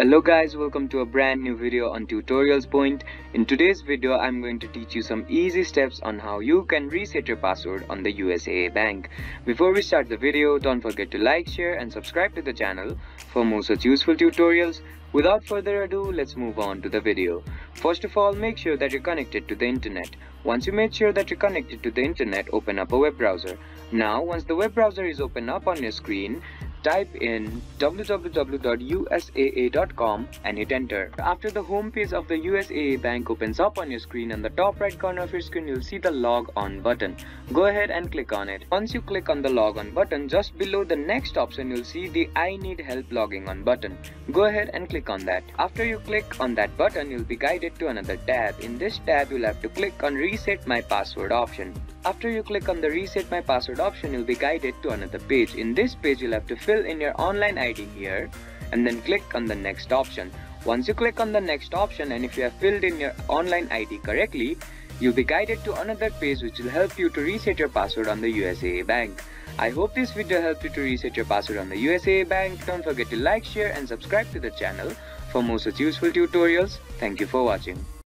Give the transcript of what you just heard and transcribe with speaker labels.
Speaker 1: Hello guys, welcome to a brand new video on Tutorials Point. In today's video, I'm going to teach you some easy steps on how you can reset your password on the USAA Bank. Before we start the video, don't forget to like, share and subscribe to the channel for more such useful tutorials. Without further ado, let's move on to the video. First of all, make sure that you're connected to the internet. Once you made sure that you're connected to the internet, open up a web browser. Now, once the web browser is open up on your screen, type in www.usaa.com and hit enter. After the home page of the USAA bank opens up on your screen on the top right corner of your screen you'll see the log on button. Go ahead and click on it. Once you click on the log on button just below the next option you'll see the I need help logging on button. Go ahead and click on that. After you click on that button you'll be guided to another tab. In this tab you'll have to click on reset my password option. After you click on the reset my password option, you'll be guided to another page. In this page, you'll have to fill in your online ID here and then click on the next option. Once you click on the next option and if you have filled in your online ID correctly, you'll be guided to another page which will help you to reset your password on the USAA Bank. I hope this video helped you to reset your password on the USAA Bank. Don't forget to like, share and subscribe to the channel for more such useful tutorials. Thank you for watching.